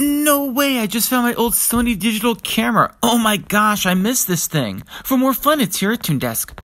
No way, I just found my old Sony digital camera. Oh my gosh, I missed this thing. For more fun, it's here at Toon Desk.